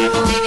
Oh.